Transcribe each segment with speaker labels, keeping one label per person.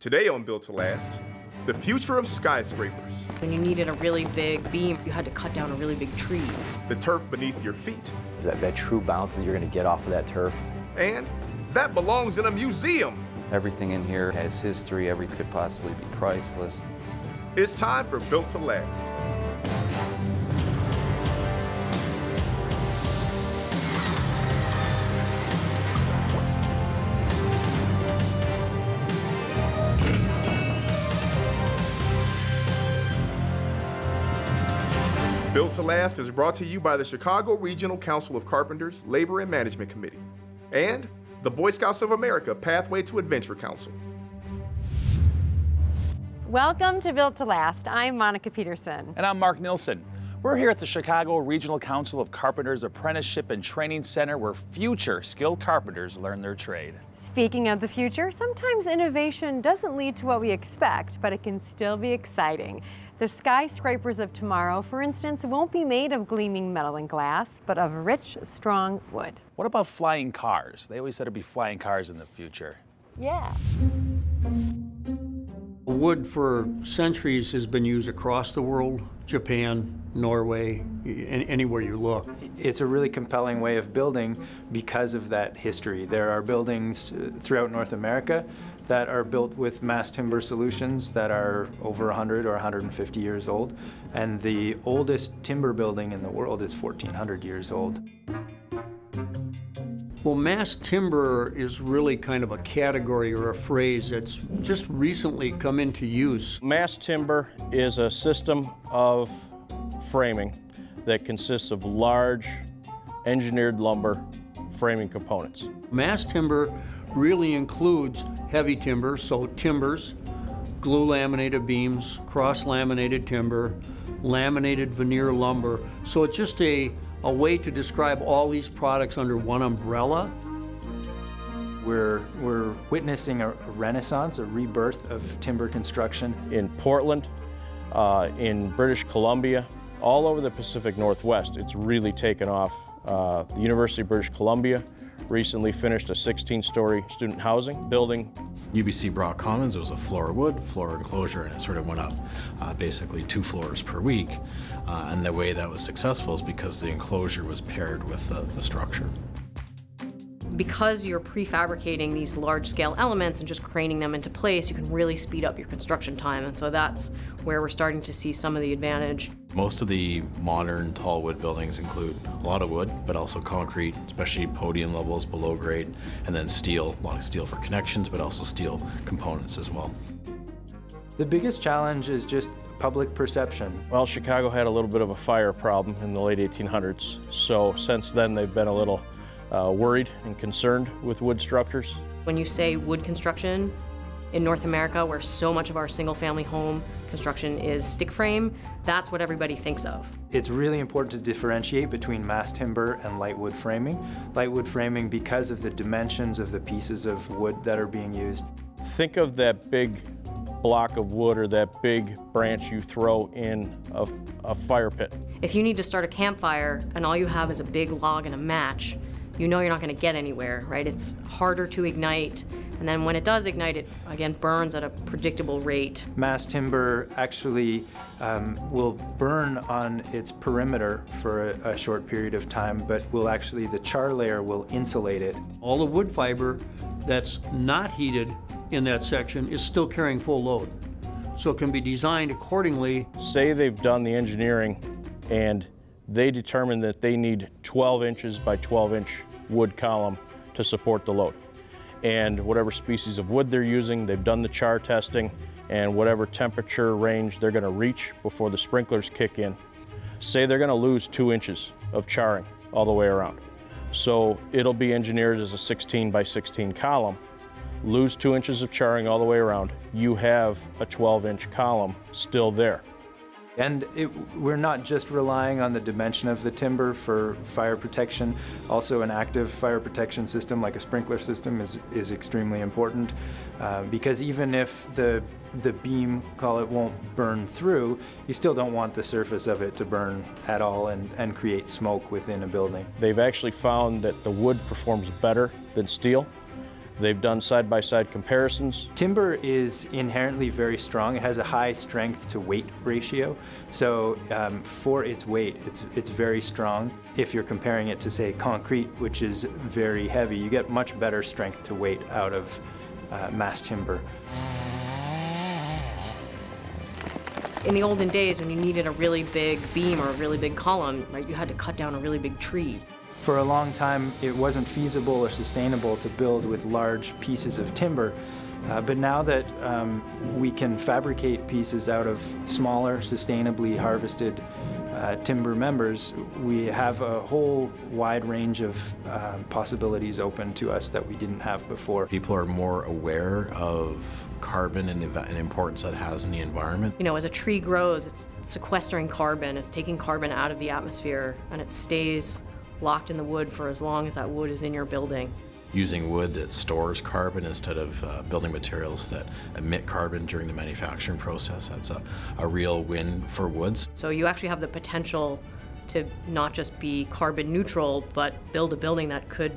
Speaker 1: Today on Built to Last, the future of skyscrapers,
Speaker 2: When you needed a really big beam, you had to cut down a really big tree.
Speaker 1: the turf beneath your feet,
Speaker 3: Is that, that true bounce that you're going to get off of that turf?
Speaker 1: and that belongs in a museum.
Speaker 4: Everything in here has history, every could possibly be priceless.
Speaker 1: It's time for Built to Last. Built to Last is brought to you by the Chicago Regional Council of Carpenters Labor and Management Committee and the Boy Scouts of America Pathway to Adventure Council.
Speaker 5: Welcome to Built to Last. I'm Monica Pedersen.
Speaker 6: And I'm Mark Nilsson. We're here at the Chicago Regional Council of Carpenters Apprenticeship and Training Center where future skilled carpenters learn their trade.
Speaker 5: Speaking of the future, sometimes innovation doesn't lead to what we expect, but it can still be exciting. The skyscrapers of tomorrow, for instance, won't be made of gleaming metal and glass, but of rich, strong wood.
Speaker 6: What about flying cars? They always said it'd be flying cars in the future.
Speaker 5: Yeah.
Speaker 7: Wood for centuries has been used across the world, Japan, Norway, anywhere you look.
Speaker 8: It's a really compelling way of building because of that history. There are buildings uh, throughout North America that are built with mass timber solutions that are over 100 or 150 years old, and the oldest timber building in the world is 1400 years old.
Speaker 7: Well, mass timber is really kind of a category or a phrase that's just recently come into use.
Speaker 9: Mass timber is a system of framing that consists of large engineered lumber framing components.
Speaker 7: Mass timber really includes heavy timber, so timbers, glue laminated beams, cross laminated timber, laminated veneer lumber. So it's just a, a way to describe all these products under one umbrella.
Speaker 8: We're, we're witnessing a renaissance, a rebirth of timber construction.
Speaker 9: In Portland, uh, in British Columbia, all over the Pacific Northwest, it's really taken off. Uh, the University of British Columbia recently finished a 16-story student housing building.
Speaker 10: UBC Brock Commons, it was a floor of wood, floor enclosure, and it sort of went up uh, basically two floors per week. Uh, and the way that was successful is because the enclosure was paired with the, the structure.
Speaker 2: Because you're prefabricating these large scale elements and just craning them into place, you can really speed up your construction time. And so that's where we're starting to see some of the advantage.
Speaker 10: Most of the modern tall wood buildings include a lot of wood, but also concrete, especially podium levels below grade, and then steel, a lot of steel for connections, but also steel components as well.
Speaker 8: The biggest challenge is just public perception.
Speaker 9: Well, Chicago had a little bit of a fire problem in the late 1800s, so since then they've been a little uh, worried and concerned with wood structures.
Speaker 2: When you say wood construction in North America, where so much of our single family home construction is stick frame, that's what everybody thinks of.
Speaker 8: It's really important to differentiate between mass timber and light wood framing. Light wood framing because of the dimensions of the pieces of wood that are being used.
Speaker 9: Think of that big block of wood or that big branch you throw in a, a fire pit.
Speaker 2: If you need to start a campfire and all you have is a big log and a match, you know you're not going to get anywhere, right? It's harder to ignite. And then when it does ignite, it again burns at a predictable rate.
Speaker 8: Mass timber actually um, will burn on its perimeter for a, a short period of time, but will actually, the char layer will insulate it.
Speaker 7: All the wood fiber that's not heated in that section is still carrying full load. So it can be designed accordingly.
Speaker 9: Say they've done the engineering and they determine that they need 12 inches by 12 inch wood column to support the load. And whatever species of wood they're using, they've done the char testing and whatever temperature range they're gonna reach before the sprinklers kick in. Say they're gonna lose two inches of charring all the way around. So it'll be engineered as a 16 by 16 column. Lose two inches of charring all the way around, you have a 12 inch column still there.
Speaker 8: And it, we're not just relying on the dimension of the timber for fire protection. Also, an active fire protection system like a sprinkler system is, is extremely important uh, because even if the, the beam, call it, won't burn through, you still don't want the surface of it to burn at all and, and create smoke within a building.
Speaker 9: They've actually found that the wood performs better than steel They've done side-by-side -side comparisons.
Speaker 8: Timber is inherently very strong. It has a high strength to weight ratio. So um, for its weight, it's, it's very strong. If you're comparing it to say concrete, which is very heavy, you get much better strength to weight out of uh, mass timber.
Speaker 2: In the olden days, when you needed a really big beam or a really big column, right, you had to cut down a really big tree.
Speaker 8: For a long time, it wasn't feasible or sustainable to build with large pieces of timber. Uh, but now that um, we can fabricate pieces out of smaller, sustainably harvested uh, timber members, we have a whole wide range of uh, possibilities open to us that we didn't have before.
Speaker 10: People are more aware of carbon and the importance that has in the environment.
Speaker 2: You know, as a tree grows, it's sequestering carbon, it's taking carbon out of the atmosphere, and it stays locked in the wood for as long as that wood is in your building.
Speaker 10: Using wood that stores carbon instead of uh, building materials that emit carbon during the manufacturing process, that's a, a real win for woods.
Speaker 2: So you actually have the potential to not just be carbon neutral, but build a building that could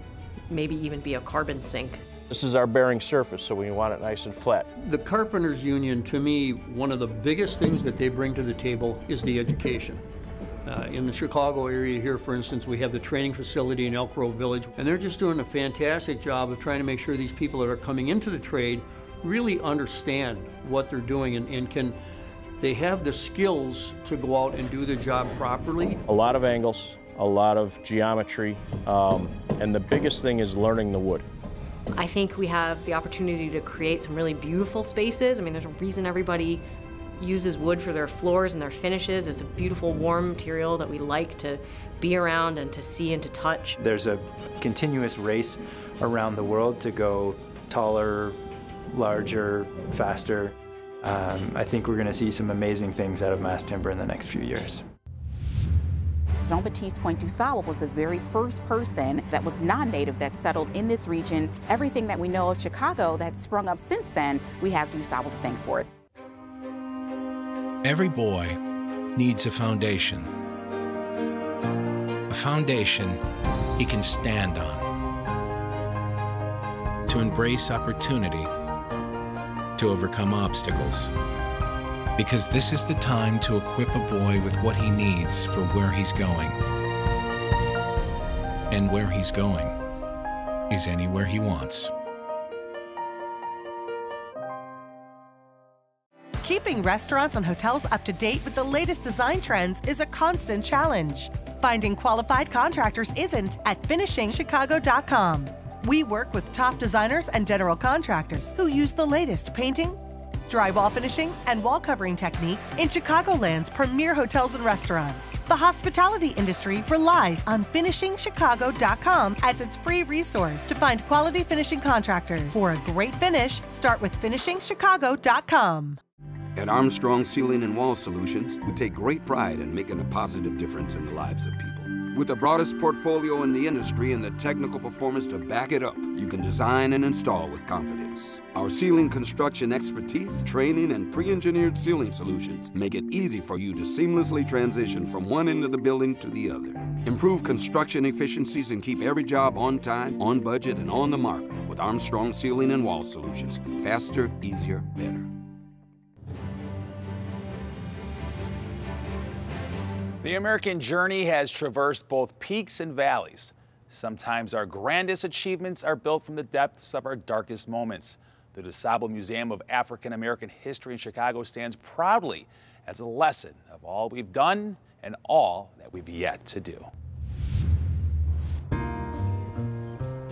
Speaker 2: maybe even be a carbon sink.
Speaker 9: This is our bearing surface, so we want it nice and flat.
Speaker 7: The Carpenters Union, to me, one of the biggest things that they bring to the table is the education. Uh, in the Chicago area here, for instance, we have the training facility in Elk Grove Village, and they're just doing a fantastic job of trying to make sure these people that are coming into the trade really understand what they're doing and, and can they have the skills to go out and do the job properly.
Speaker 9: A lot of angles, a lot of geometry, um, and the biggest thing is learning the wood.
Speaker 2: I think we have the opportunity to create some really beautiful spaces. I mean, there's a reason everybody uses wood for their floors and their finishes. It's a beautiful, warm material that we like to be around and to see and to touch.
Speaker 8: There's a continuous race around the world to go taller, larger, faster. Um, I think we're going to see some amazing things out of mass timber in the next few years.
Speaker 11: Jean-Baptiste Point du Sable was the very first person that was non-native that settled in this region. Everything that we know of Chicago that's sprung up since then, we have Du Sable to thank for it.
Speaker 12: Every boy needs a foundation. A foundation he can stand on. To embrace opportunity. To overcome obstacles. Because this is the time to equip a boy with what he needs for where he's going. And where he's going is anywhere he wants.
Speaker 13: Keeping restaurants and hotels up to date with the latest design trends is a constant challenge. Finding qualified contractors isn't at finishingchicago.com. We work with top designers and general contractors who use the latest painting, drywall finishing, and wall covering techniques in Chicagoland's premier hotels and restaurants. The hospitality industry relies on finishingchicago.com as its free resource to find quality finishing contractors. For a great finish, start with finishingchicago.com.
Speaker 14: At Armstrong Ceiling and Wall Solutions, we take great pride in making a positive difference in the lives of people. With the broadest portfolio in the industry and the technical performance to back it up, you can design and install with confidence. Our ceiling construction expertise, training, and pre-engineered ceiling solutions make it easy for you to seamlessly transition from one end of the building to the other. Improve construction efficiencies and keep every job on time, on budget, and on the mark with Armstrong Ceiling and Wall Solutions. Faster, easier, better.
Speaker 6: The American journey has traversed both peaks and valleys. Sometimes our grandest achievements are built from the depths of our darkest moments. The DuSable Museum of African American History in Chicago stands proudly as a lesson of all we've done and all that we've yet to do.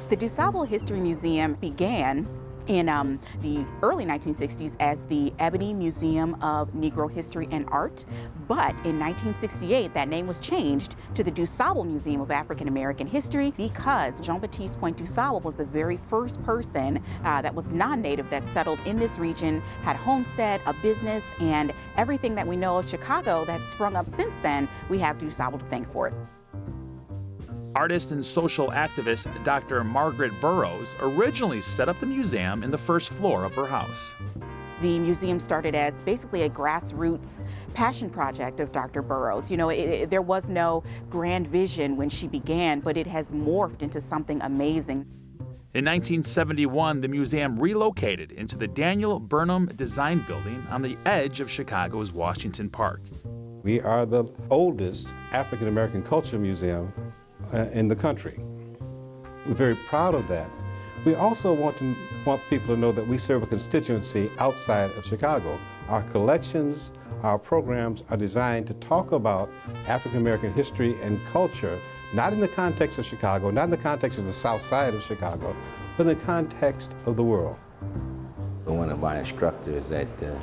Speaker 11: The DuSable History Museum began in um, the early 1960s as the Ebony Museum of Negro History and Art. But in 1968, that name was changed to the DuSable Museum of African American History because Jean-Baptiste Point DuSable was the very first person uh, that was non-native that settled in this region, had homestead, a business, and everything that we know of Chicago that's sprung up since then, we have DuSable to thank for it.
Speaker 6: Artist and social activist Dr. Margaret Burroughs originally set up the museum in the first floor of her house.
Speaker 11: The museum started as basically a grassroots passion project of Dr. Burroughs. You know, it, it, there was no grand vision when she began, but it has morphed into something amazing.
Speaker 6: In 1971, the museum relocated into the Daniel Burnham Design Building on the edge of Chicago's Washington Park.
Speaker 15: We are the oldest African American culture museum uh, in the country. We're very proud of that. We also want to want people to know that we serve a constituency outside of Chicago. Our collections, our programs are designed to talk about African American history and culture, not in the context of Chicago, not in the context of the south side of Chicago, but in the context of the world.
Speaker 16: One of my instructors at, uh,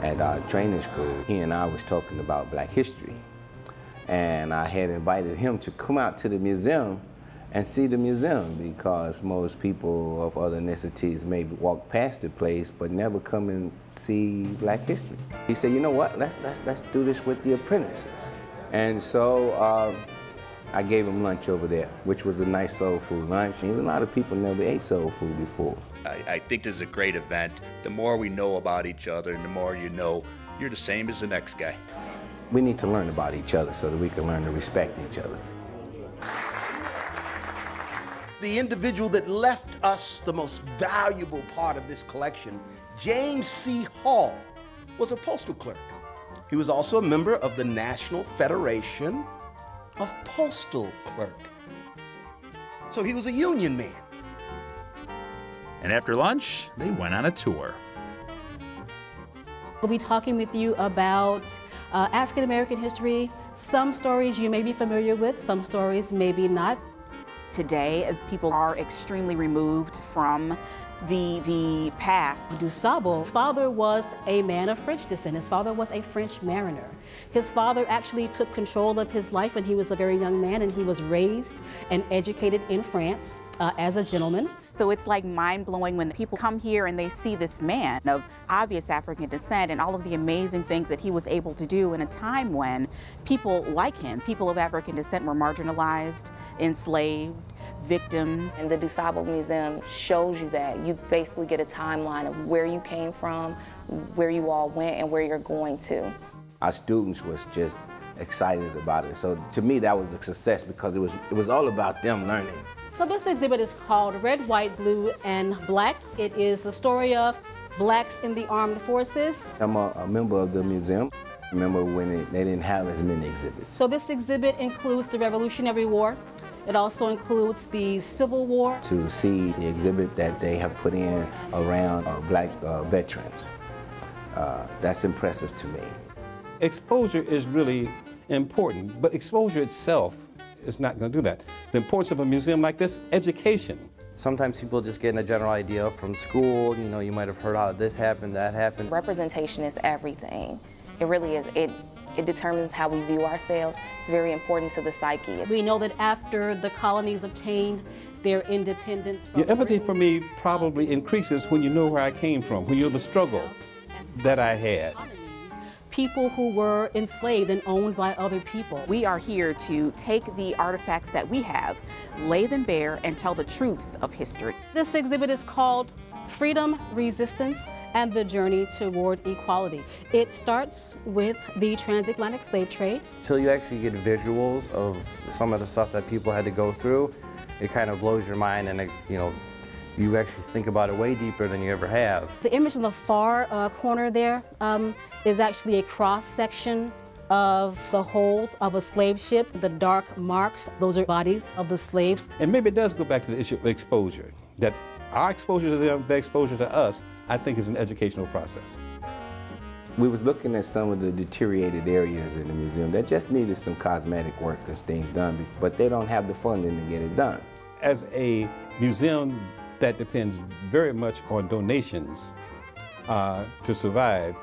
Speaker 16: at our training school, he and I was talking about black history. And I had invited him to come out to the museum and see the museum because most people of other ethnicities may walk past the place but never come and see black history. He said, you know what, let's, let's, let's do this with the apprentices. And so uh, I gave him lunch over there, which was a nice soul food lunch. And a lot of people never ate soul food before.
Speaker 17: I, I think this is a great event. The more we know about each other and the more you know, you're the same as the next guy.
Speaker 16: We need to learn about each other so that we can learn to respect each other
Speaker 18: the individual that left us the most valuable part of this collection, James C. Hall, was a postal clerk. He was also a member of the National Federation of Postal Clerk. So he was a union man.
Speaker 6: And after lunch, they went on a tour.
Speaker 19: We'll be talking with you about uh, African American history. Some stories you may be familiar with, some stories maybe not.
Speaker 11: Today, people are extremely removed from the, the past.
Speaker 19: DuSable's father was a man of French descent. His father was a French mariner. His father actually took control of his life when he was a very young man and he was raised and educated in France uh, as a gentleman.
Speaker 11: So it's like mind blowing when people come here and they see this man of obvious African descent and all of the amazing things that he was able to do in a time when people like him, people of African descent, were marginalized, enslaved, victims.
Speaker 20: And the DuSable Museum shows you that. You basically get a timeline of where you came from, where you all went, and where you're going to.
Speaker 16: Our students was just excited about it. So to me, that was a success because it was, it was all about them learning.
Speaker 19: So this exhibit is called Red, White, Blue, and Black. It is the story of blacks in the armed forces.
Speaker 16: I'm a, a member of the museum. Remember when it, they didn't have as many exhibits.
Speaker 19: So this exhibit includes the Revolutionary War. It also includes the Civil War.
Speaker 16: To see the exhibit that they have put in around uh, black uh, veterans, uh, that's impressive to me.
Speaker 15: Exposure is really important, but exposure itself is not going to do that. The importance of a museum like this, education.
Speaker 3: Sometimes people just get a general idea from school, you know, you might have heard how this happened, that happened.
Speaker 20: Representation is everything. It really is. It it determines how we view ourselves. It's very important to the psyche.
Speaker 19: We know that after the colonies obtained their independence.
Speaker 15: Your empathy for me probably increases when you know where I came from, when you know the struggle that I had
Speaker 19: people who were enslaved and owned by other people.
Speaker 11: We are here to take the artifacts that we have, lay them bare, and tell the truths of history.
Speaker 19: This exhibit is called Freedom, Resistance, and the Journey Toward Equality. It starts with the transatlantic slave trade.
Speaker 3: Until you actually get visuals of some of the stuff that people had to go through, it kind of blows your mind and it, you know, you actually think about it way deeper than you ever have.
Speaker 19: The image in the far uh, corner there um, is actually a cross section of the hold of a slave ship. The dark marks, those are bodies of the slaves.
Speaker 15: And maybe it does go back to the issue of exposure, that our exposure to them, their exposure to us, I think is an educational process.
Speaker 16: We was looking at some of the deteriorated areas in the museum that just needed some cosmetic work and things done, but they don't have the funding to get it done.
Speaker 15: As a museum that depends very much on donations uh, to survive.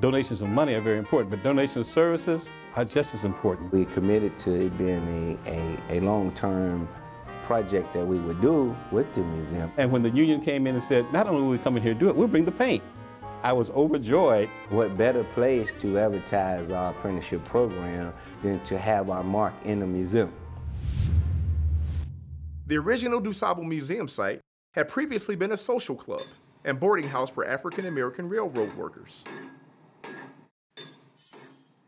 Speaker 15: Donations of money are very important, but donations of services are just as important.
Speaker 16: We committed to it being a, a, a long-term project that we would do with the museum.
Speaker 15: And when the union came in and said, not only will we come in here and do it, we'll bring the paint. I was overjoyed.
Speaker 16: What better place to advertise our apprenticeship program than to have our mark in the museum?
Speaker 1: The original DuSable Museum site had previously been a social club and boarding house for African American railroad workers.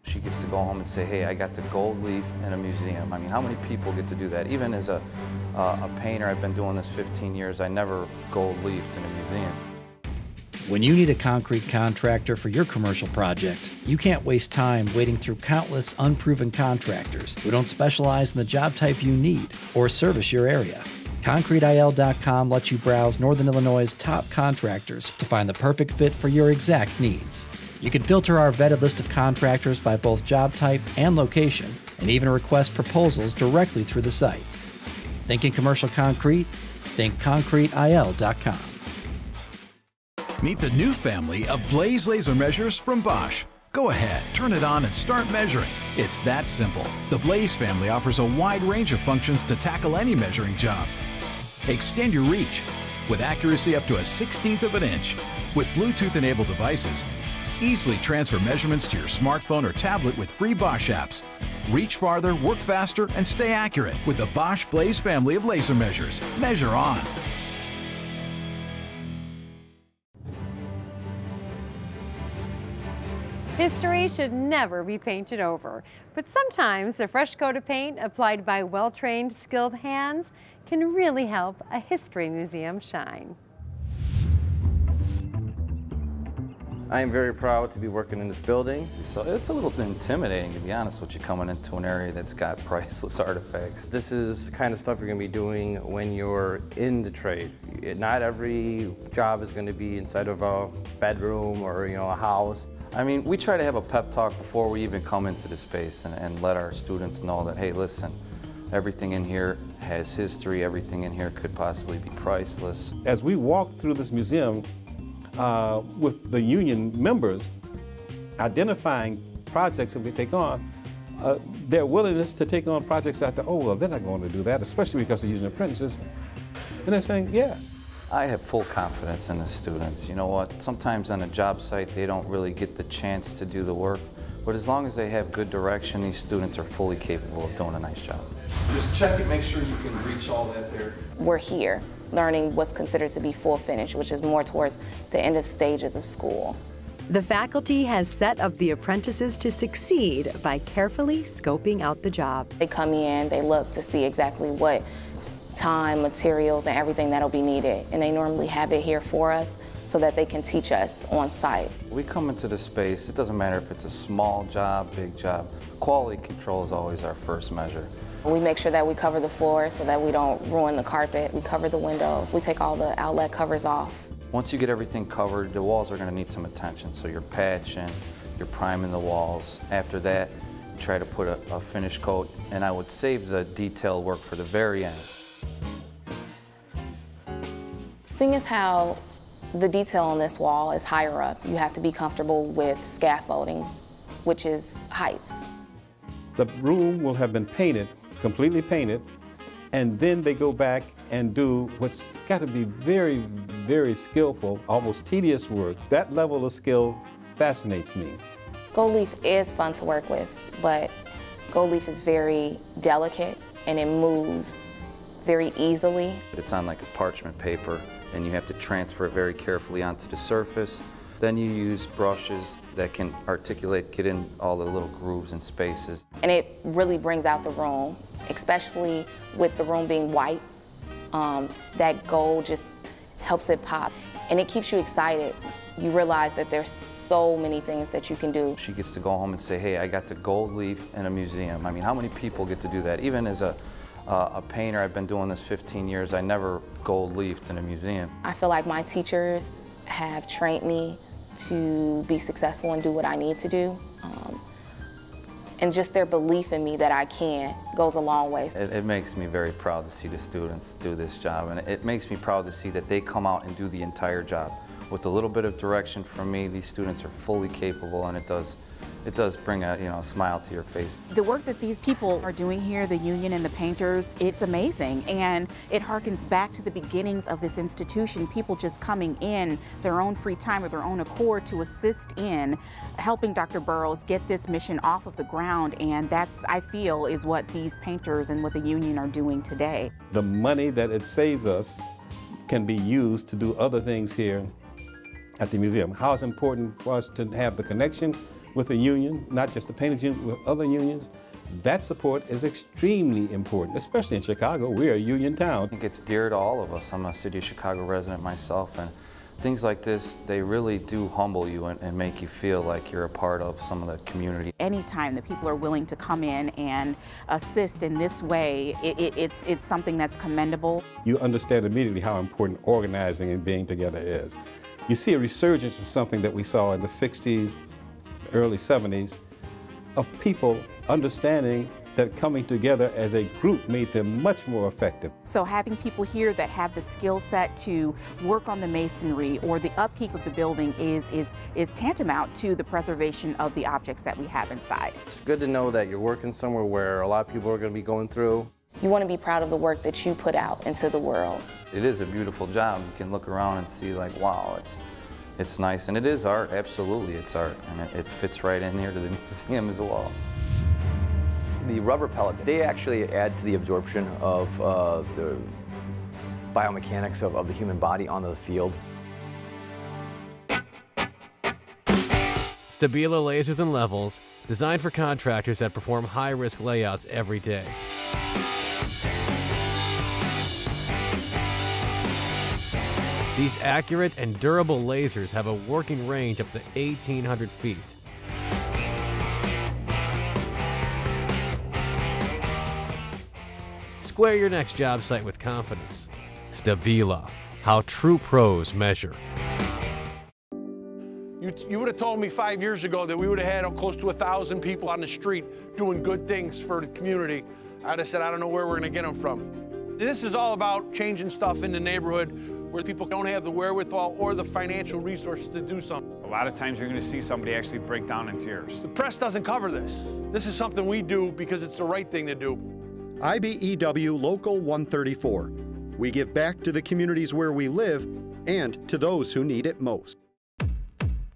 Speaker 21: She
Speaker 22: gets to go home and say, hey, I got to gold leaf in a museum. I mean, how many people get to do that? Even as a, uh, a painter, I've been doing this 15 years, I never gold leafed in a museum.
Speaker 21: When you need a concrete contractor for your commercial project, you can't waste time waiting through countless unproven contractors who don't specialize in the job type you need or service your area. ConcreteIL.com lets you browse Northern Illinois' top contractors to find the perfect fit for your exact needs. You can filter our vetted list of contractors by both job type and location, and even request proposals directly through the site. Thinking commercial concrete? Think ConcreteIL.com.
Speaker 23: Meet the new family of Blaze laser measures from Bosch. Go ahead, turn it on and start measuring. It's that simple. The Blaze family offers a wide range of functions to tackle any measuring job. Extend your reach with accuracy up to a 16th of an inch. With Bluetooth-enabled devices, easily transfer measurements to your smartphone or tablet with free Bosch apps. Reach farther, work faster, and stay accurate with the Bosch Blaze family of laser measures. Measure on.
Speaker 5: History should never be painted over, but sometimes a fresh coat of paint applied by well-trained, skilled hands can really help a history museum shine.
Speaker 3: I am very proud to be working in this building.
Speaker 22: So it's a little intimidating, to be honest with you, coming into an area that's got priceless artifacts.
Speaker 3: This is the kind of stuff you're going to be doing when you're in the trade. Not every job is going to be inside of a bedroom or you know a house.
Speaker 22: I mean, we try to have a pep talk before we even come into the space and, and let our students know that, hey, listen, everything in here has history, everything in here could possibly be priceless.
Speaker 15: As we walk through this museum uh, with the union members, identifying projects that we take on, uh, their willingness to take on projects after, oh, well, they're not going to do that, especially because they're using apprentices. And they're saying, yes.
Speaker 22: I have full confidence in the students. You know what? Sometimes on a job site, they don't really get the chance to do the work. But as long as they have good direction, these students are fully capable of doing a nice job.
Speaker 1: Just check it, make sure you can reach all that there.
Speaker 20: We're here learning what's considered to be full finish, which is more towards the end of stages of school.
Speaker 5: The faculty has set up the apprentices to succeed by carefully scoping out the job.
Speaker 20: They come in, they look to see exactly what time, materials, and everything that'll be needed. And they normally have it here for us so that they can teach us on site.
Speaker 22: We come into the space, it doesn't matter if it's a small job, big job, quality control is always our first measure.
Speaker 20: We make sure that we cover the floor so that we don't ruin the carpet. We cover the windows. We take all the outlet covers off.
Speaker 22: Once you get everything covered, the walls are going to need some attention. So you're patching, you're priming the walls. After that, you try to put a, a finish coat, and I would save the detail work for the very end.
Speaker 20: Seeing as how the detail on this wall is higher up, you have to be comfortable with scaffolding, which is heights.
Speaker 15: The room will have been painted, completely painted, and then they go back and do what's got to be very, very skillful, almost tedious work. That level of skill fascinates me.
Speaker 20: Gold leaf is fun to work with, but gold leaf is very delicate and it moves very easily.
Speaker 22: It's on like a parchment paper and you have to transfer it very carefully onto the surface. Then you use brushes that can articulate, get in all the little grooves and spaces.
Speaker 20: And it really brings out the room, especially with the room being white. Um, that gold just helps it pop. And it keeps you excited. You realize that there's so many things that you can do.
Speaker 22: She gets to go home and say, hey, I got to gold leaf in a museum. I mean, how many people get to do that? Even as a, uh, a painter, I've been doing this 15 years, I never gold leafed in a museum.
Speaker 20: I feel like my teachers have trained me to be successful and do what I need to do. Um, and just their belief in me that I can goes a long way.
Speaker 22: It, it, makes me very proud to see the students do this job, and it makes me proud to see that they come out and do the entire job. With a little bit of direction from me, these students are fully capable, and it does it does bring a you know a smile to your face.
Speaker 11: The work that these people are doing here, the union and the painters, it's amazing, and it harkens back to the beginnings of this institution. People just coming in their own free time or their own accord to assist in helping Dr. Burroughs get this mission off of the ground, and that's I feel is what these painters and what the union are doing today.
Speaker 15: The money that it saves us can be used to do other things here at the museum. How it's important for us to have the connection with the union, not just the painters union, with other unions, that support is extremely important, especially in Chicago. We're a union town.
Speaker 22: I think it's dear to all of us. I'm a city of Chicago resident myself, and things like this, they really do humble you and, and, make you feel like you're a part of some of the community.
Speaker 11: Anytime that people are willing to come in and assist in this way, it, it, it's, it's something that's commendable.
Speaker 15: You understand immediately how important organizing and being together is. You see a resurgence of something that we saw in the 60s, early 70s, of people understanding that coming together as a group made them much more effective.
Speaker 11: So having people here that have the skill set to work on the masonry or the upkeep of the building is, is, is tantamount to the preservation of the objects that we have inside.
Speaker 3: It's good to know that you're working somewhere where a lot of people are going to be going through.
Speaker 20: You want to be proud of the work that you put out into the world.
Speaker 22: It is a beautiful job. You can look around and see like, wow, it's, it's nice. And it is art, absolutely it's art. And it, it fits right in here to the museum as well.
Speaker 24: The rubber pellets, they actually add to the absorption of uh, the biomechanics of, of the human body onto the field.
Speaker 25: Stabila lasers and levels, designed for contractors that perform high-risk layouts every day. These accurate and durable lasers have a working range up to 1,800 feet. Square your next job site with confidence. Stabila, how true pros measure.
Speaker 26: You, you would have told me five years ago that we would have had close to a thousand people on the street doing good things for the community. I'd have said, I don't know where we're going to get them from. This is all about changing stuff in the neighborhood where people don't have the wherewithal or the financial resources to do something.
Speaker 27: A lot of times you're going to see somebody actually break down in tears.
Speaker 26: The press doesn't cover this. This is something we do because it's the right thing to do.
Speaker 28: IBEW Local 134. We give back to the communities where we live and to those who need it most.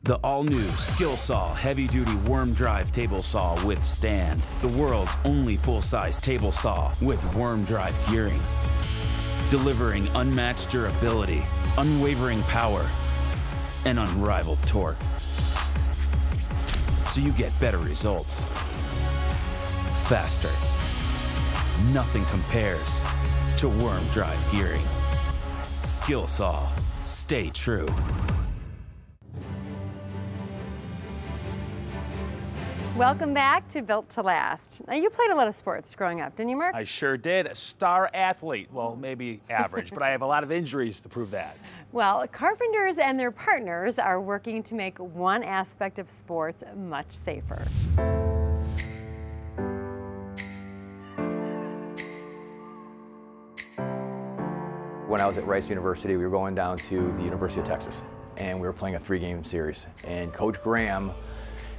Speaker 29: The all-new Skilsaw heavy-duty worm drive table saw with stand. The world's only full-size table saw with worm drive gearing. Delivering unmatched durability, unwavering power, and unrivaled torque. So you get better results. Faster Nothing compares to worm drive gearing. Skilsaw. Stay true.
Speaker 5: Welcome back to Built to Last. Now, you played a lot of sports growing up, didn't you, Mark?
Speaker 6: I sure did. A star athlete. Well, maybe average, but I have a lot of injuries to prove that.
Speaker 5: Well, carpenters and their partners are working to make one aspect of sports much safer.
Speaker 24: When I was at Rice University, we were going down to the University of Texas, and we were playing a three-game series. And Coach Graham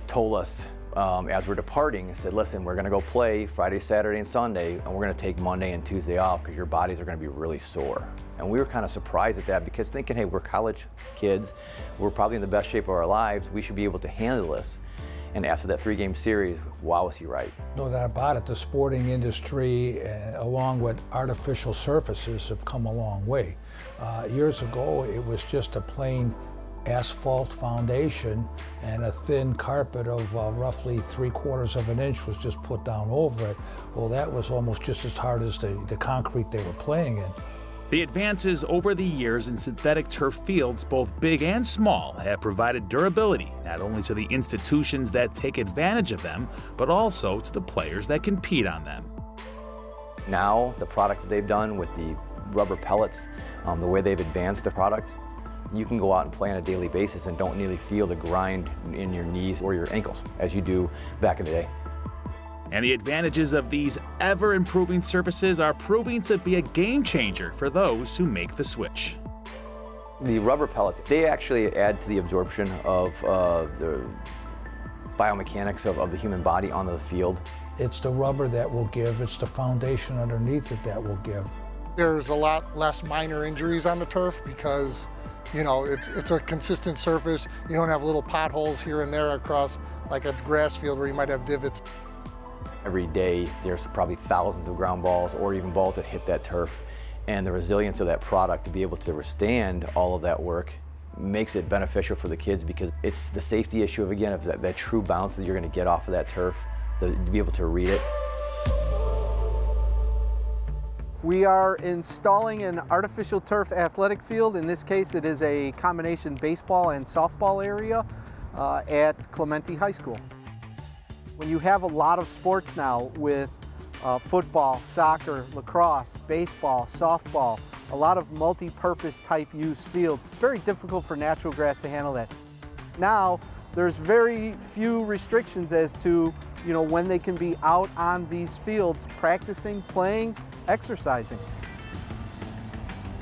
Speaker 24: told us um, as we're departing, said, listen, we're gonna go play Friday, Saturday, and Sunday, and we're gonna take Monday and Tuesday off because your bodies are gonna be really sore. And we were kind of surprised at that because thinking, hey, we're college kids, we're probably in the best shape of our lives, we should be able to handle this. And after that three-game series, wow, was he right.
Speaker 30: No doubt about it, the sporting industry, uh, along with artificial surfaces, have come a long way. Uh, years ago, it was just a plain asphalt foundation and a thin carpet of uh, roughly three quarters of an inch was just put down over it. Well, that was almost just as hard as the, the concrete they were playing in.
Speaker 6: The advances over the years in synthetic turf fields, both big and small, have provided durability not only to the institutions that take advantage of them, but also to the players that compete on them.
Speaker 24: Now, the product that they've done with the rubber pellets, um, the way they've advanced the product, you can go out and play on a daily basis and don't nearly feel the grind in your knees or your ankles as you do back in the day.
Speaker 6: And the advantages of these ever improving surfaces are proving to be a game changer for those who make the switch.
Speaker 24: The rubber pellets, they actually add to the absorption of uh, the biomechanics of, of the human body onto the field.
Speaker 30: It's the rubber that will give, it's the foundation underneath it that will give.
Speaker 31: There's a lot less minor injuries on the turf because, you know, it's, it's a consistent surface. You don't have little potholes here and there across like a grass field where you might have divots.
Speaker 24: Every day there's probably thousands of ground balls or even balls that hit that turf and the resilience of that product to be able to withstand all of that work makes it beneficial for the kids because it's the safety issue of, again, of that, that true bounce that you're going to get off of that turf, the, to be able to read it.
Speaker 32: We are installing an artificial turf athletic field. In this case, it is a combination baseball and softball area uh, at Clemente High School. When you have a lot of sports now with uh, football, soccer, lacrosse, baseball, softball, a lot of multi-purpose type use fields, it's very difficult for natural grass to handle that. Now, there's very few restrictions as to you know, when they can be out on these fields practicing, playing, exercising.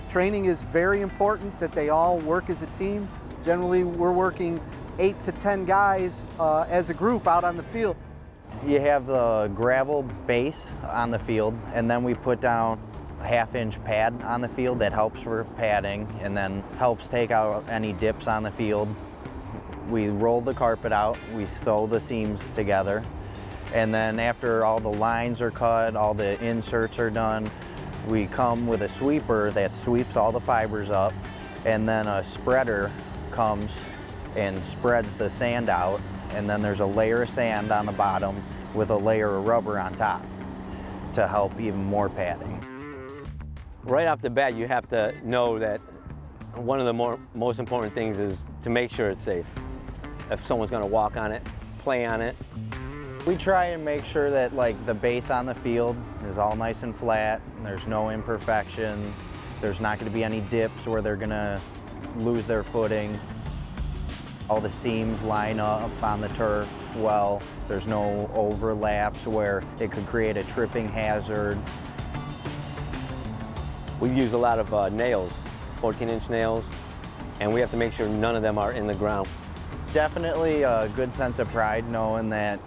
Speaker 32: Training is very important that they all work as a team. Generally, we're working eight to 10 guys uh, as a group out on the field.
Speaker 3: You have the gravel base on the field, and then we put down a half inch pad on the field that helps for padding and then helps take out any dips on the field. We roll the carpet out, we sew the seams together, and then after all the lines are cut, all the inserts are done, we come with a sweeper that sweeps all the fibers up, and then a spreader comes and spreads the sand out, and then there's a layer of sand on the bottom with a layer of rubber on top to help even more padding.
Speaker 33: Right off the bat, you have to know that one of the more, most important things is to make sure it's safe. If someone's gonna walk on it, play on it,
Speaker 3: we try and make sure that like the base on the field is all nice and flat. And there's no imperfections. There's not going to be any dips where they're going to lose their footing. All the seams line up on the turf well. There's no overlaps where it could create a tripping hazard.
Speaker 33: We use a lot of uh, nails, 14 inch nails, and we have to make sure none of them are in the ground.
Speaker 3: Definitely a good sense of pride knowing that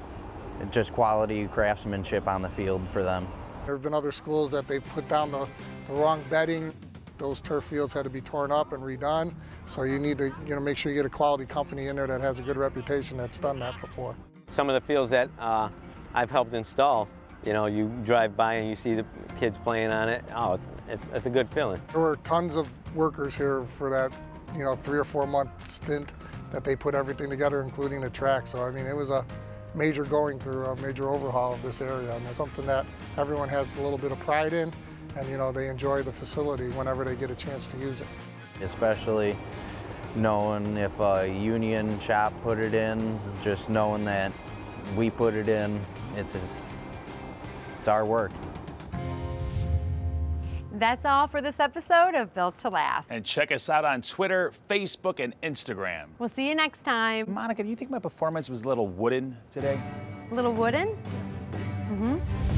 Speaker 3: just quality craftsmanship on the field for them.
Speaker 31: There have been other schools that they've put down the, the wrong bedding. Those turf fields had to be torn up and redone. So you need to you know, make sure you get a quality company in there that has a good reputation that's done that before.
Speaker 33: Some of the fields that uh, I've helped install, you know, you drive by and you see the kids playing on it. Oh, it's, it's a good feeling.
Speaker 31: There were tons of workers here for that, you know, three or four month stint that they put everything together, including the track. So, I mean, it was a, major going through a major overhaul of this area. And it's something that everyone has a little bit of pride in and you know they enjoy the facility whenever they get a chance to use it.
Speaker 3: Especially knowing if a union shop put it in, just knowing that we put it in, it's, it's our work.
Speaker 5: That's all for this episode of Built to Last.
Speaker 6: And check us out on Twitter, Facebook, and Instagram.
Speaker 5: We'll see you next time.
Speaker 6: Monica, do you think my performance was a little wooden today?
Speaker 5: A little wooden? Mm-hmm.